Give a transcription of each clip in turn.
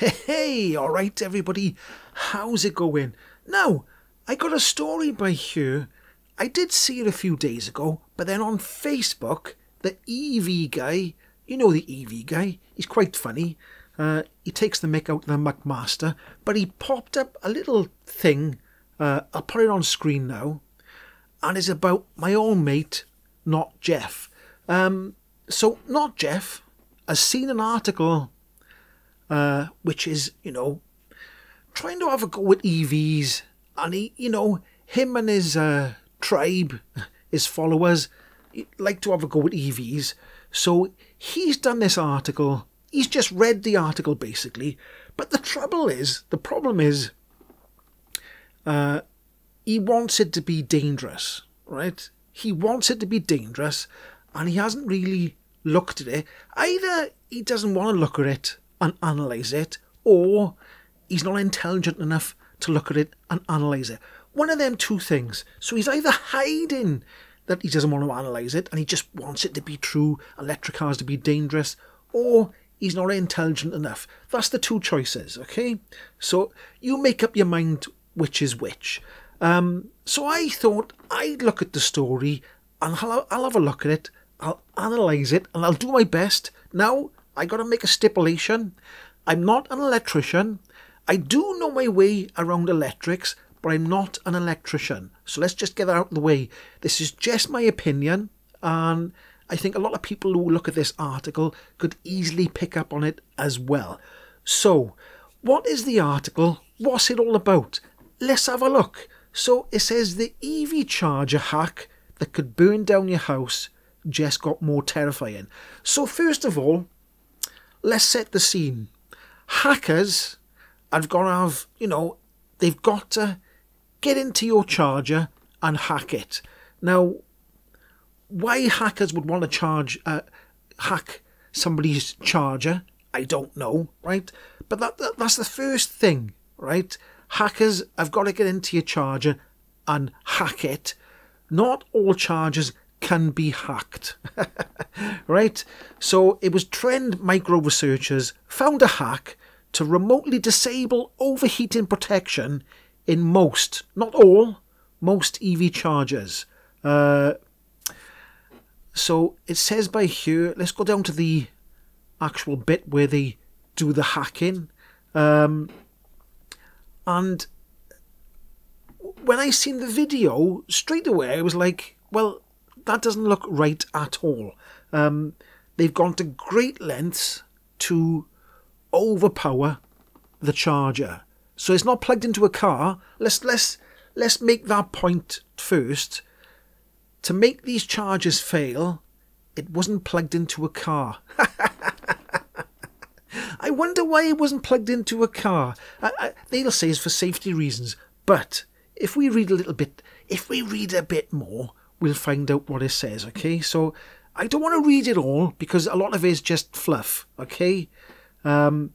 Hey, all right, everybody. How's it going? Now, I got a story by here. I did see it a few days ago, but then on Facebook, the EV guy, you know the EV guy, he's quite funny. Uh, he takes the mick out of the McMaster, but he popped up a little thing. Uh, I'll put it on screen now, and it's about my own mate, not Geoff. Um, so, not Geoff has seen an article uh, which is, you know, trying to have a go at EVs. And he, you know, him and his uh, tribe, his followers, like to have a go at EVs. So he's done this article. He's just read the article basically. But the trouble is, the problem is, uh, he wants it to be dangerous, right? He wants it to be dangerous, and he hasn't really looked at it. Either he doesn't want to look at it and analyse it, or he's not intelligent enough to look at it and analyse it. One of them two things. So he's either hiding that he doesn't want to analyse it and he just wants it to be true, electric cars to be dangerous, or he's not intelligent enough. That's the two choices, okay? So you make up your mind which is which. Um, so I thought I'd look at the story and I'll, I'll have a look at it, I'll analyse it, and I'll do my best. Now, I got to make a stipulation. I'm not an electrician. I do know my way around electrics, but I'm not an electrician. So let's just get that out of the way. This is just my opinion, and I think a lot of people who look at this article could easily pick up on it as well. So, what is the article? What's it all about? Let's have a look. So, it says the EV charger hack that could burn down your house just got more terrifying. So, first of all, let's set the scene. Hackers have got to have, you know, they've got to get into your charger and hack it. Now, why hackers would want to charge, uh, hack somebody's charger, I don't know, right? But that, that that's the first thing, right? Hackers have got to get into your charger and hack it. Not all chargers can be hacked. right? So it was Trend Micro researchers found a hack to remotely disable overheating protection in most, not all, most EV chargers. Uh, so it says by here, let's go down to the actual bit where they do the hacking. Um, and when I seen the video, straight away I was like, well, that doesn't look right at all. Um, they've gone to great lengths to overpower the charger. So it's not plugged into a car. Let's let's let's make that point first. To make these chargers fail, it wasn't plugged into a car. I wonder why it wasn't plugged into a car. I, I, they'll say it's for safety reasons, but if we read a little bit, if we read a bit more, we'll find out what it says, okay? So I don't want to read it all because a lot of it is just fluff, okay? Um,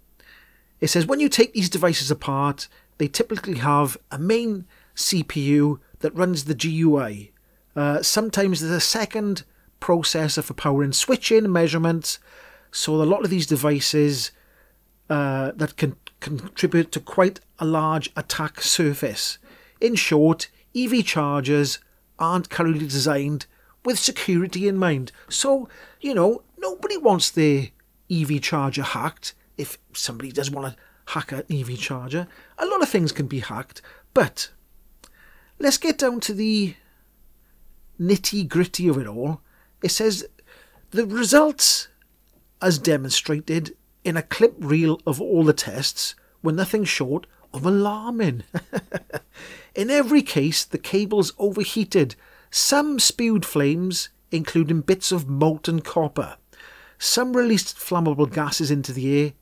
it says when you take these devices apart, they typically have a main CPU that runs the GUI. Uh, sometimes there's a second processor for power and switching measurements. So a lot of these devices uh, that can contribute to quite a large attack surface. In short, EV chargers aren't currently designed with security in mind. So, you know, nobody wants their EV charger hacked. If somebody does want to hack an EV charger, a lot of things can be hacked. But let's get down to the nitty gritty of it all. It says the results, as demonstrated in a clip reel of all the tests, were nothing short of alarming. In every case, the cables overheated. Some spewed flames, including bits of molten copper. Some released flammable gases into the air,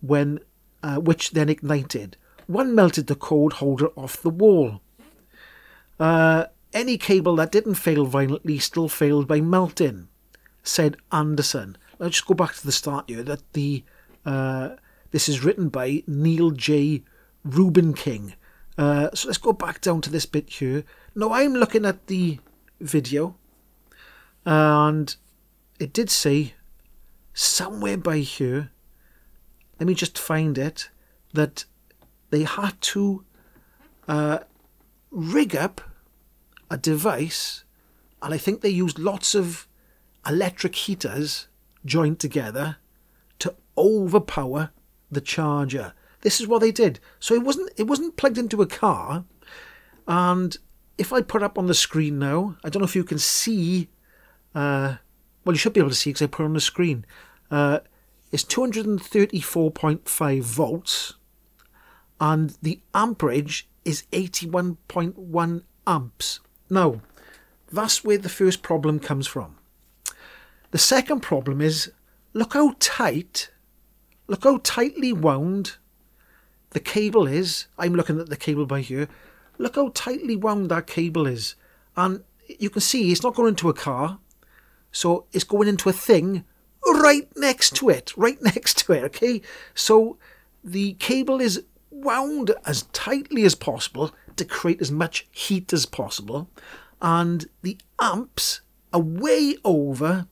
when, uh, which then ignited. One melted the cord holder off the wall. Uh, any cable that didn't fail violently still failed by melting, said Anderson. Let's just go back to the start here. That the uh, this is written by Neil J. Rubenking, uh, so let's go back down to this bit here. Now I'm looking at the video and it did say somewhere by here let me just find it, that they had to uh, rig up a device, and I think they used lots of electric heaters joined together to overpower the charger. This is what they did. So it wasn't it wasn't plugged into a car, and if I put up on the screen now, I don't know if you can see. Uh, well, you should be able to see because I put on the screen. Uh, it's 234.5 volts, and the amperage is 81.1 amps. Now, that's where the first problem comes from. The second problem is look how tight, look how tightly wound the cable is. I'm looking at the cable by here. Look how tightly wound that cable is. And you can see it's not going into a car. So it's going into a thing right next to it. Right next to it, okay? So the cable is wound as tightly as possible to create as much heat as possible. And the amps are way over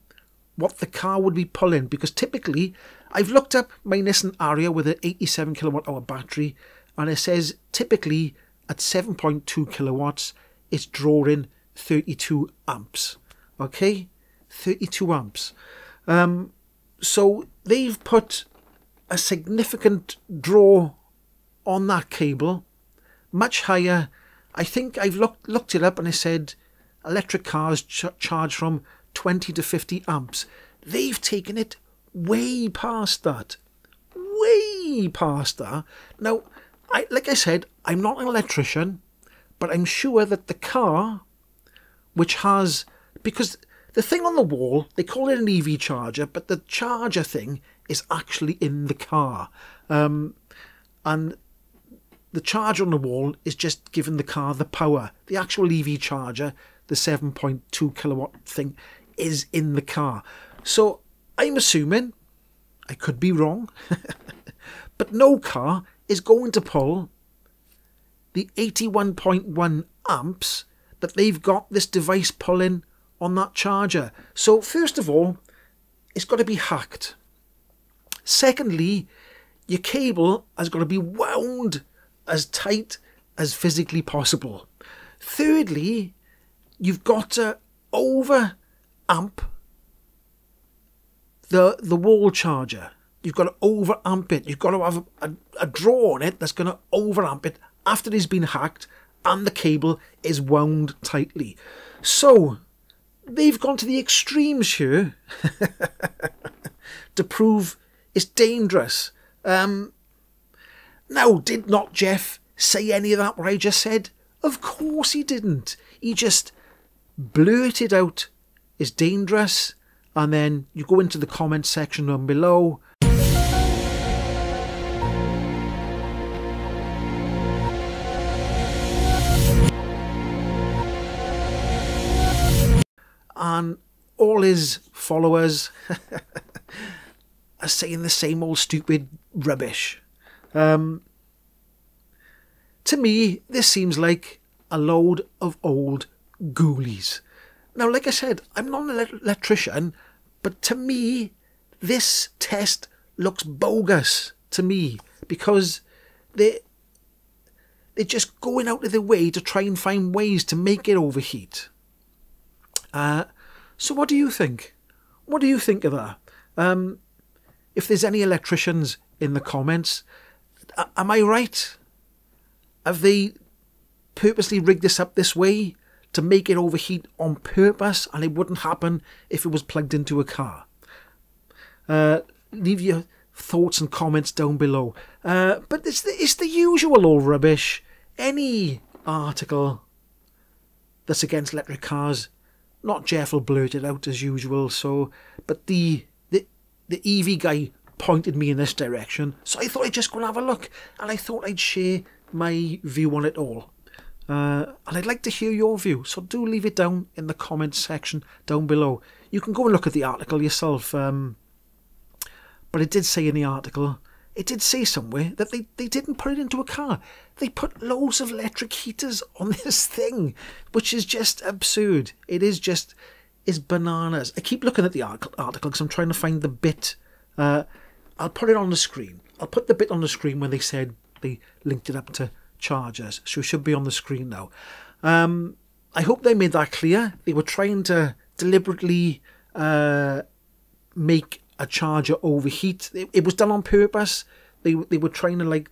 what the car would be pulling because typically I've looked up my Nissan Ariya with an 87 kilowatt hour battery and it says typically at 7.2 kilowatts it's drawing 32 amps. Okay? 32 amps. Um, so they've put a significant draw on that cable much higher. I think I've looked looked it up and it said electric cars ch charge from 20 to 50 amps. They've taken it way past that. Way past that. Now, I, like I said, I'm not an electrician, but I'm sure that the car, which has, because the thing on the wall, they call it an EV charger, but the charger thing is actually in the car. Um, and the charger on the wall is just giving the car the power. The actual EV charger, the 7.2 kilowatt thing, is in the car. So I'm assuming, I could be wrong, but no car is going to pull the 81.1 amps that they've got this device pulling on that charger. So first of all, it's got to be hacked. Secondly, your cable has got to be wound as tight as physically possible. Thirdly, you've got to over amp the the wall charger. You've got to overamp it. You've got to have a, a, draw on it that's going to overamp it after it's been hacked and the cable is wound tightly. So they've gone to the extremes here to prove it's dangerous. Um, now, did not Geoff say any of that what I just said? Of course he didn't. He just blurted out it's dangerous and then you go into the comment section down below and all his followers are saying the same old stupid rubbish. Um, to me, this seems like a load of old ghoulies. Now, like I said, I'm not an electrician, but to me, this test looks bogus to me because they they're just going out of their way to try and find ways to make it overheat. Uh, so what do you think? What do you think of that? Um, if there's any electricians in the comments, am I right? Have they purposely rigged this up this way to make it overheat on purpose and it wouldn't happen if it was plugged into a car? Uh, leave your thoughts and comments down below. Uh, but it's the, it's the usual old rubbish. Any article that's against electric cars, not Geoff will blurt it out as usual. So, but the the the EV guy pointed me in this direction, so I thought I'd just go and have a look, and I thought I'd share my view on it all. Uh, and I'd like to hear your view, so do leave it down in the comments section down below. You can go and look at the article yourself. Um, but it did say in the article, it did say somewhere that they, they didn't put it into a car. They put loads of electric heaters on this thing, which is just absurd. It is just, is bananas. I keep looking at the article because I'm trying to find the bit. Uh, I'll put it on the screen. I'll put the bit on the screen where they said they linked it up to chargers, so should be on the screen now. Um, I hope they made that clear. They were trying to deliberately uh, make a charger overheat. It, it was done on purpose. They they were trying to like,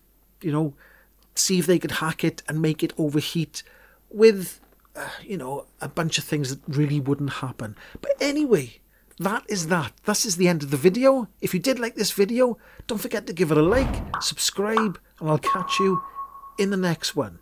you know, see if they could hack it and make it overheat with, uh, you know, a bunch of things that really wouldn't happen. But anyway, that is that. This is the end of the video. If you did like this video, don't forget to give it a like, subscribe, and I'll catch you in the next one.